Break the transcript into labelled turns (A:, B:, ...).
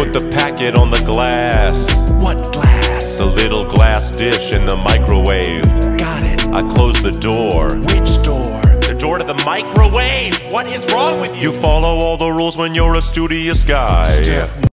A: Put the packet on the glass.
B: What glass?
A: The little glass dish in the microwave.
B: Got it.
A: I close the door.
B: Which door?
A: The door to the microwave. What is wrong with you? You follow all the rules when you're a studious guy.
B: Step